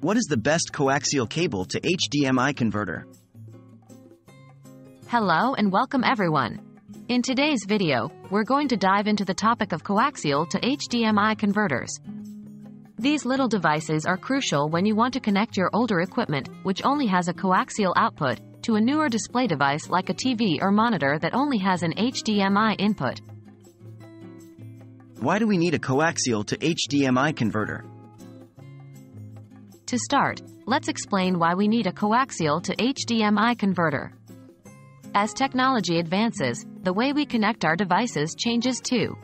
What is the best coaxial cable to HDMI converter? Hello and welcome everyone. In today's video, we're going to dive into the topic of coaxial to HDMI converters. These little devices are crucial when you want to connect your older equipment, which only has a coaxial output, to a newer display device like a TV or monitor that only has an HDMI input. Why do we need a coaxial to HDMI converter? To start, let's explain why we need a coaxial to HDMI converter. As technology advances, the way we connect our devices changes too.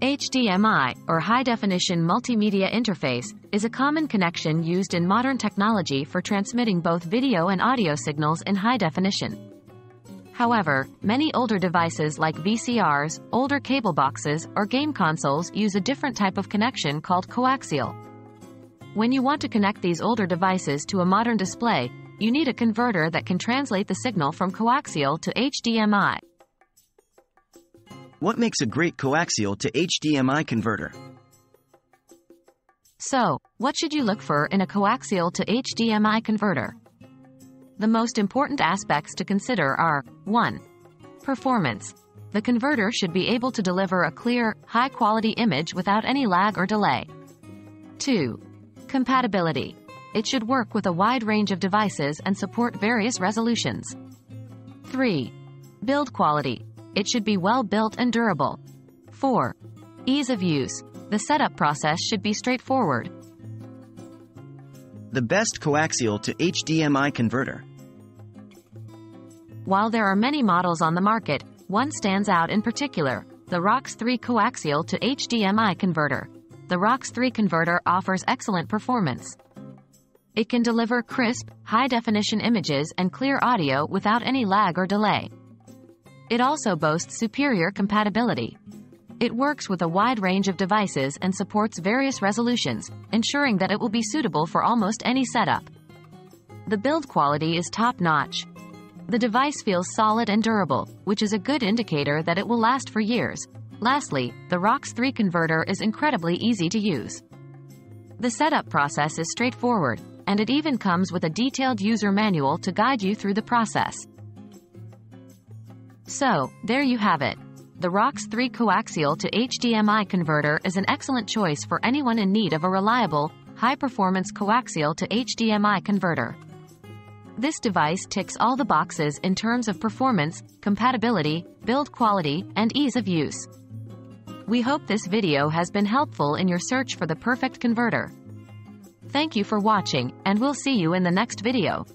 HDMI, or High Definition Multimedia Interface, is a common connection used in modern technology for transmitting both video and audio signals in high definition. However, many older devices like VCRs, older cable boxes, or game consoles use a different type of connection called coaxial. When you want to connect these older devices to a modern display, you need a converter that can translate the signal from coaxial to HDMI. What makes a great coaxial to HDMI converter? So, what should you look for in a coaxial to HDMI converter? The most important aspects to consider are 1. Performance. The converter should be able to deliver a clear, high quality image without any lag or delay. 2. Compatibility. It should work with a wide range of devices and support various resolutions. 3. Build quality. It should be well built and durable. 4. Ease of use. The setup process should be straightforward. The best coaxial to HDMI converter. While there are many models on the market, one stands out in particular, the ROX 3 coaxial to HDMI converter. The ROX 3 converter offers excellent performance. It can deliver crisp, high-definition images and clear audio without any lag or delay. It also boasts superior compatibility. It works with a wide range of devices and supports various resolutions, ensuring that it will be suitable for almost any setup. The build quality is top-notch. The device feels solid and durable, which is a good indicator that it will last for years. Lastly, the ROX 3 converter is incredibly easy to use. The setup process is straightforward, and it even comes with a detailed user manual to guide you through the process. So, there you have it. The ROX 3 coaxial to HDMI converter is an excellent choice for anyone in need of a reliable, high-performance coaxial to HDMI converter. This device ticks all the boxes in terms of performance, compatibility, build quality, and ease of use. We hope this video has been helpful in your search for the perfect converter. Thank you for watching, and we'll see you in the next video.